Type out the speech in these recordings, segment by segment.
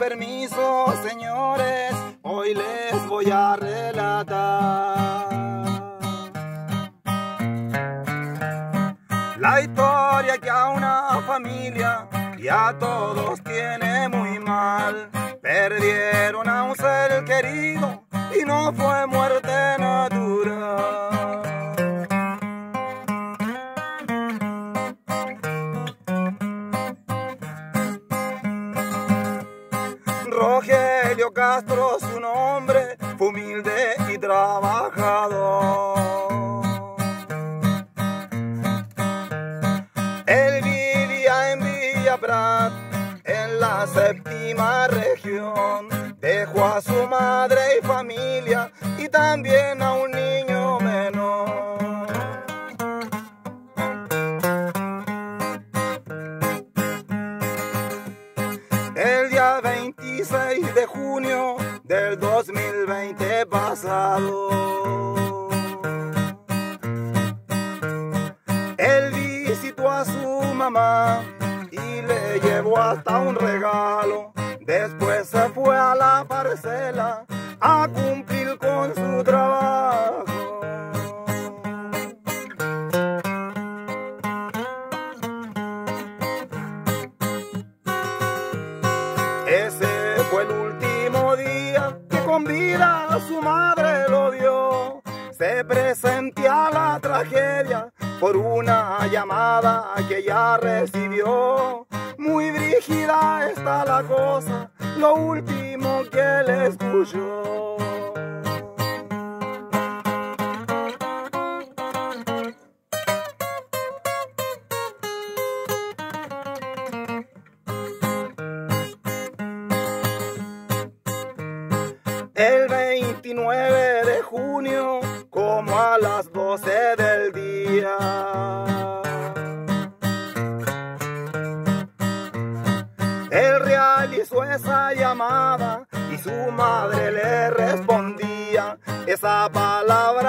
Permiso, señores, hoy les voy a relatar la historia que a una familia y a todos tiene muy mal. Perdieron a un ser querido y no fue muerte natural. Castro, su nombre, fue humilde y trabajador. Él vivía en Villa Prat, en la séptima región. 26 de junio del 2020 pasado. Él visitó a su mamá y le llevó hasta un regalo. Después se fue a la parcela a cumplir con su trabajo. Ese con vida su madre lo vio. Se presentía la tragedia por una llamada que ya recibió. Muy brígida está la cosa, lo último que le escuchó. El 29 de junio, como a las 12 del día. Él realizó esa llamada y su madre le respondía. Esa palabra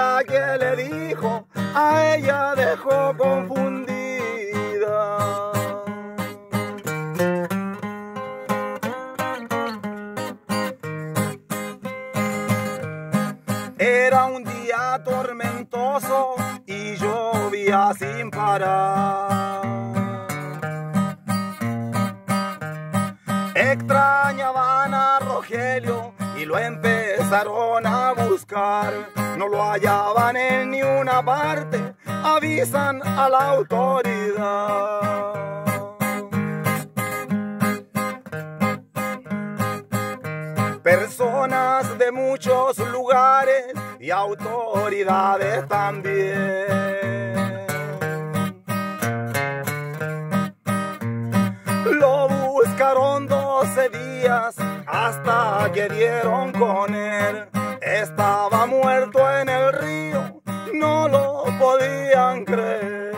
Era un día tormentoso y llovía sin parar. Extrañaban a Rogelio y lo empezaron a buscar. No lo hallaban en ni una parte, avisan a la autoridad. Personas de muchos lugares y autoridades también. Lo buscaron 12 días hasta que dieron con él. Estaba muerto en el río, no lo podían creer.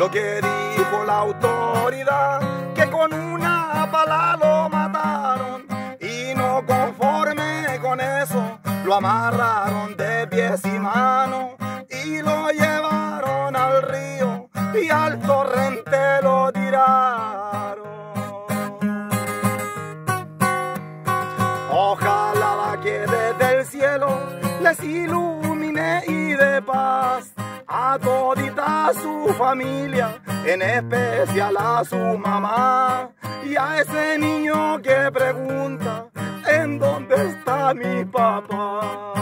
Lo que dijo la autoridad, que con una bala lo mataron y no conforme con eso, lo amarraron de pies y manos y lo llevaron al río y al torrente lo tiraron. Ojalá que desde el cielo les ilumine y de paz a todita su familia, en especial a su mamá y a ese niño que pregunta, ¿en dónde está mi papá?